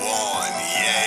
one, yeah.